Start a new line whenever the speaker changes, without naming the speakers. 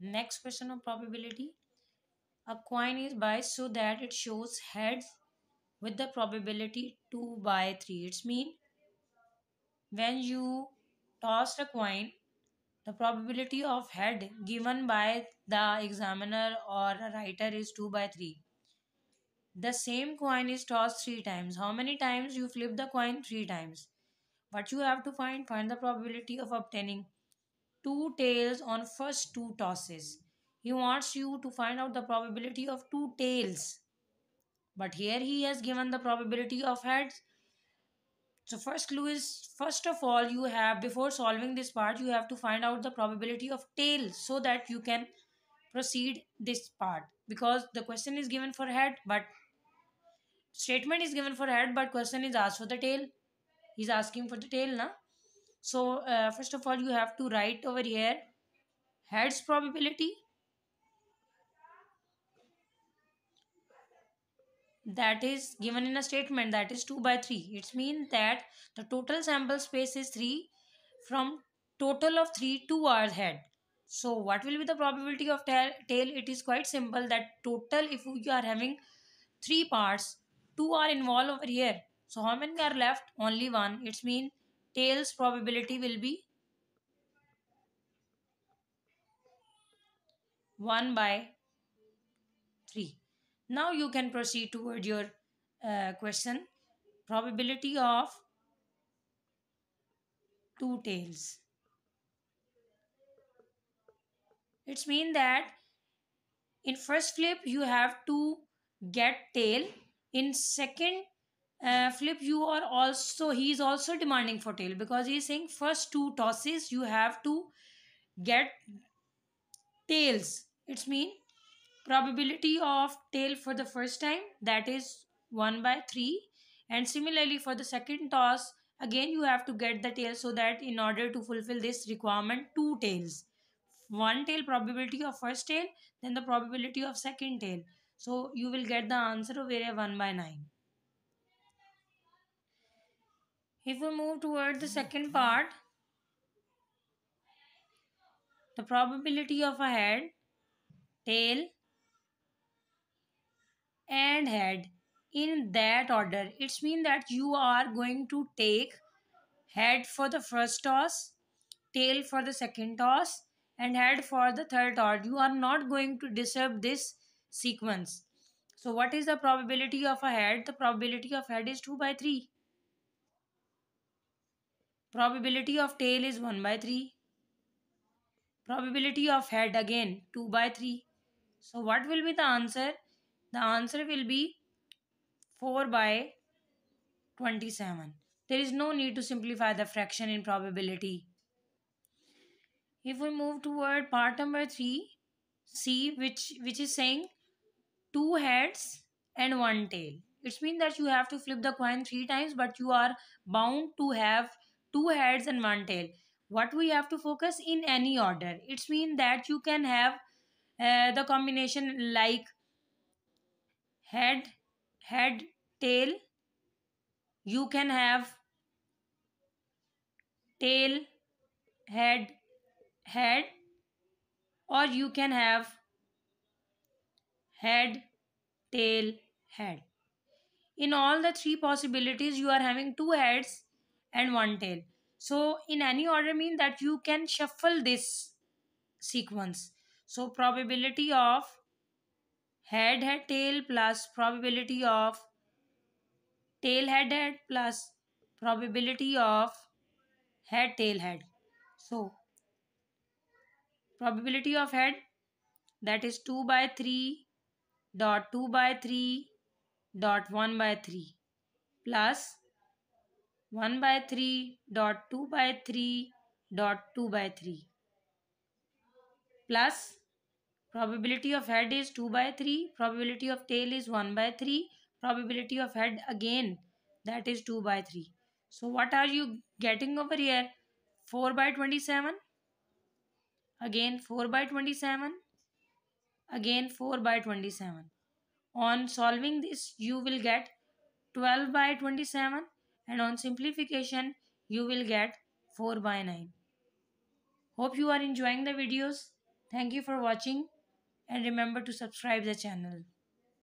Next question of probability. A coin is biased so that it shows heads with the probability 2 by 3. It's mean when you toss a coin, the probability of head given by the examiner or a writer is 2 by 3. The same coin is tossed 3 times. How many times you flip the coin? 3 times. What you have to find? Find the probability of obtaining two tails on first two tosses. He wants you to find out the probability of two tails. But here he has given the probability of heads. So first clue is, first of all, you have, before solving this part, you have to find out the probability of tails so that you can proceed this part. Because the question is given for head, but statement is given for head, but question is asked for the tail. He's asking for the tail, na? So uh, first of all, you have to write over here heads probability. That is given in a statement. That is 2 by 3 it means that the total sample space is 3 from total of 3 2 are head. So what will be the probability of tail? It is quite simple that total if you are having three parts two are involved over here. So how many are left? Only one. It means tails probability will be 1 by 3 now you can proceed toward your uh, question. Probability of two tails. It's mean that in first flip you have to get tail. In second uh, flip you are also he is also demanding for tail because he is saying first two tosses you have to get tails. It's mean probability of tail for the first time that is 1 by 3 and similarly for the second toss again you have to get the tail so that in order to fulfill this requirement two tails. One tail probability of first tail then the probability of second tail. So you will get the answer of area 1 by 9 if we move toward the second part the probability of a head tail and head in that order. It's mean that you are going to take head for the first toss, tail for the second toss and head for the third toss. You are not going to disturb this sequence. So what is the probability of a head? The probability of head is 2 by 3. Probability of tail is 1 by 3. Probability of head again 2 by 3. So what will be the answer? The answer will be 4 by 27. There is no need to simplify the fraction in probability. If we move toward part number 3, C which, which is saying two heads and one tail. It means that you have to flip the coin three times but you are bound to have two heads and one tail. What we have to focus in any order. It means that you can have uh, the combination like head head tail you can have tail head head or you can have head tail head in all the three possibilities you are having two heads and one tail. So in any order mean that you can shuffle this sequence. So probability of head head tail plus probability of tail head head plus probability of head tail head. So probability of head that is 2 by 3 dot 2 by 3 dot 1 by 3 plus 1 by 3 dot 2 by 3 dot 2 by 3 plus Probability of head is 2 by 3. Probability of tail is 1 by 3. Probability of head again that is 2 by 3. So what are you getting over here? 4 by 27. Again 4 by 27. Again 4 by 27. On solving this you will get 12 by 27 and on simplification you will get 4 by 9. Hope you are enjoying the videos. Thank you for watching and remember to subscribe the channel.